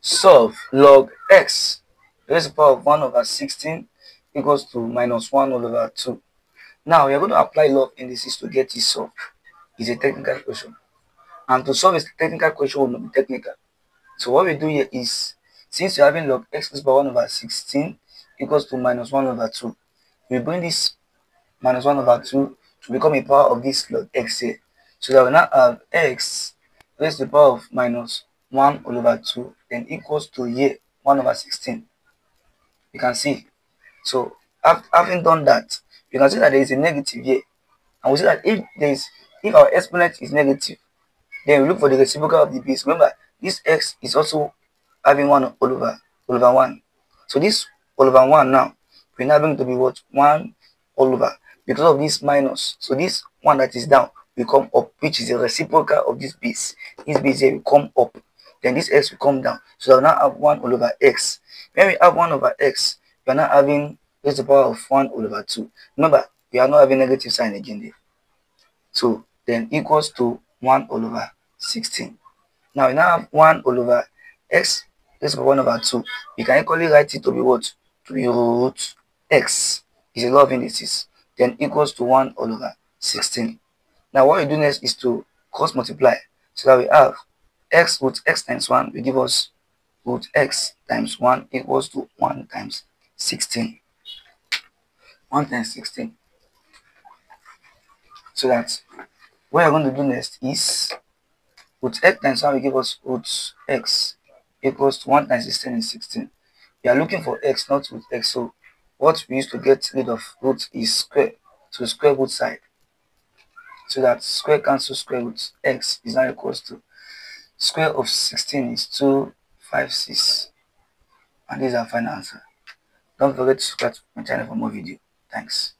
solve log x raised to the power of 1 over 16 equals to minus 1 all over 2. Now we are going to apply log indices to get this solved. It's a technical question. And to solve a technical question will not be technical. So what we do here is, since you're having log x raised to the power 1 over 16 equals to minus 1 over 2, we bring this minus 1 over 2 to become a power of this log x here. So that we now have x raised to the power of minus 1 all over 2 then equals to here 1 over 16. You can see. So having done that, you can see that there is a negative here. And we see that if there is if our exponent is negative, then we look for the reciprocal of the base. Remember, this x is also having 1 all over all over 1. So this all over 1 now, we're now going to be what? 1 all over because of this minus. So this one that is down will come up, which is a reciprocal of this base. This base here will come up. Then this x will come down. So I'll now have 1 all over x. When we have 1 over x, we are now having raised to the power of 1 all over 2. Remember, we are not having negative sign again there. So then equals to 1 all over 16. Now we now have 1 all over x raised to 1 over 2. We can equally write it to be what? To be root x is a law of indices. Then equals to 1 all over 16. Now what we do next is to cross multiply. So that we have x root x times 1 will give us root x times 1 equals to 1 times 16. 1 times 16. So that what we're going to do next is root x times 1 will give us root x equals to 1 times 16 is 16. We are looking for x, not root x. So what we use to get rid of root is square. So square root side. So that square cancel square root x is now equals to square of 16 is 256. And this is our final answer. Don't forget to subscribe to my channel for more video. Thanks.